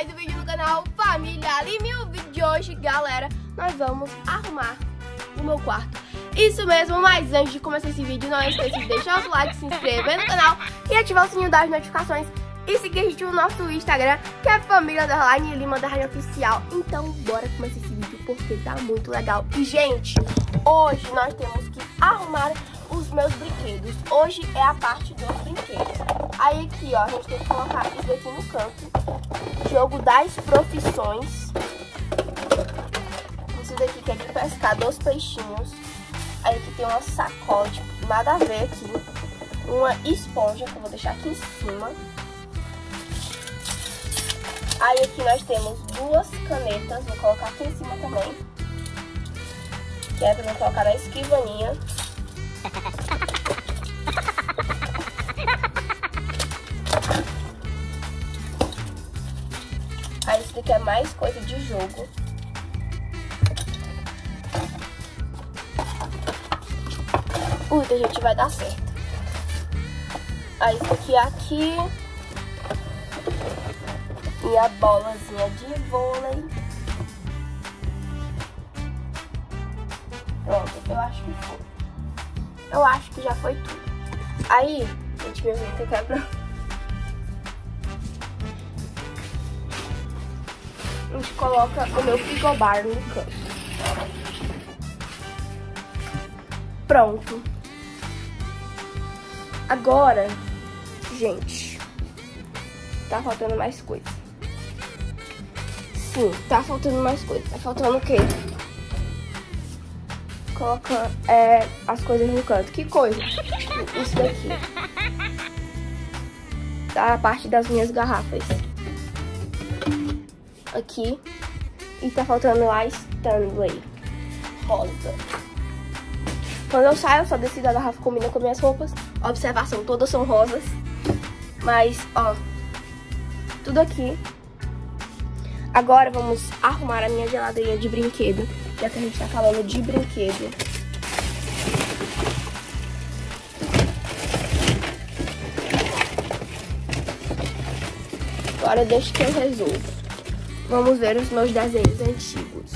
mais um vídeo no canal Família Lime. O vídeo de hoje, galera, nós vamos arrumar o meu quarto. Isso mesmo, mas antes de começar esse vídeo, não esqueça de deixar o like, se inscrever no canal e ativar o sininho das notificações. E seguir a gente no nosso Instagram, que é Família Underline Lima Underline Oficial. Então, bora começar esse vídeo, porque tá muito legal. E, gente, hoje nós temos que arrumar os meus brinquedos. Hoje é a parte dos brinquedos. Aí aqui, ó, a gente tem que colocar isso daqui no canto. Jogo das profissões. Isso daqui que é de pescar dos peixinhos. Aí aqui tem uma sacola, tipo, nada a ver aqui. Uma esponja, que eu vou deixar aqui em cima. Aí aqui nós temos duas canetas, vou colocar aqui em cima também. Que é pra eu colocar na escrivaninha. Daqui é mais coisa de jogo. Puta, gente, vai dar certo. Aí isso aqui é aqui. E a bolazinha de vôlei. Pronto, eu acho que foi. Eu acho que já foi tudo. Aí, gente, minha venta quebra. A gente coloca o meu frigobar no canto. Pronto. Agora, gente, tá faltando mais coisa. Sim, tá faltando mais coisa. Tá faltando o quê? Coloca é, as coisas no canto. Que coisa? Isso daqui. Tá a parte das minhas garrafas. Aqui. E tá faltando a Stanley. Rosa. Quando eu saio, eu só decido a garrafa combina com minhas roupas. Observação, todas são rosas. Mas, ó. Tudo aqui. Agora vamos arrumar a minha geladeira de brinquedo. Já que a gente tá falando de brinquedo. Agora deixa que eu resolvo. Vamos ver os meus desenhos antigos.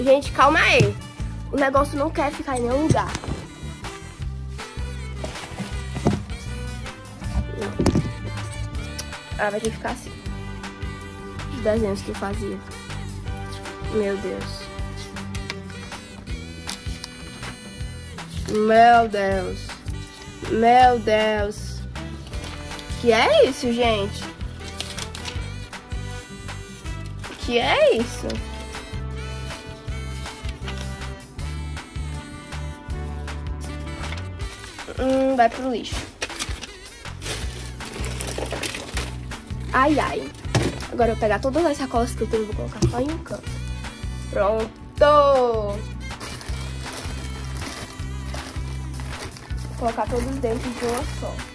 Gente, calma aí. O negócio não quer ficar em nenhum lugar. Ah, vai ter que ficar assim. Os desenhos que eu fazia. Meu Deus. Meu Deus. Meu Deus. Que é isso, gente? Que é isso? Hum, vai pro lixo. Ai, ai. Agora eu vou pegar todas as sacolas que eu tenho e vou colocar só em um canto. Pronto! Vou colocar todos dentro de uma só.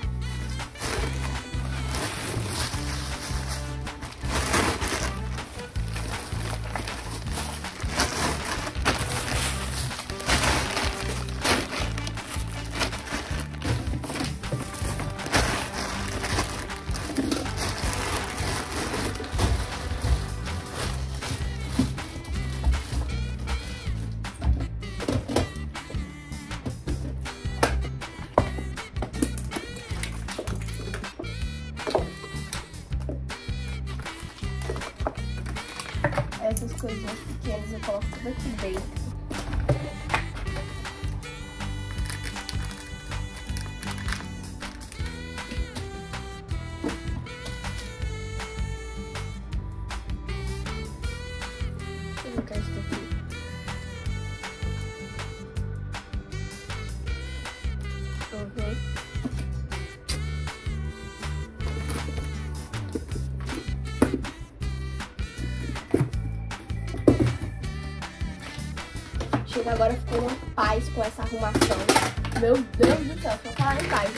Coisinhas pequenas eu coloco tudo aqui dentro. Eu colocar isso. Chega agora ficou uma paz com essa arrumação. Meu Deus do céu, só falar em paz.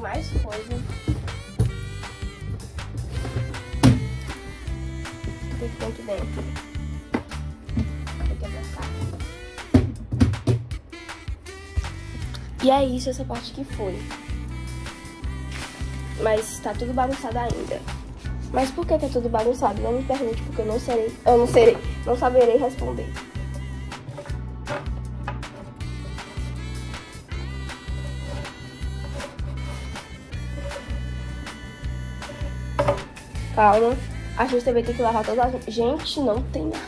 Mais coisa. O que tem aqui dentro? E é isso, essa parte que foi. Mas tá tudo bagunçado ainda. Mas por que tá tudo bagunçado? Não me pergunte, porque eu não serei, eu não serei, não saberei responder. A gente também tem que lavar toda a... Gente, não tem nada.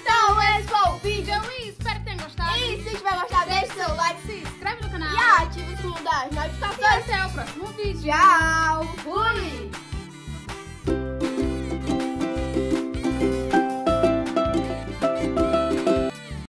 Então, esse foi o vídeo. E espero que tenham gostado. E se tiver gostado, deixe seu like, se inscreve no canal. E ative o sininho das notificações. Até o próximo vídeo. Tchau.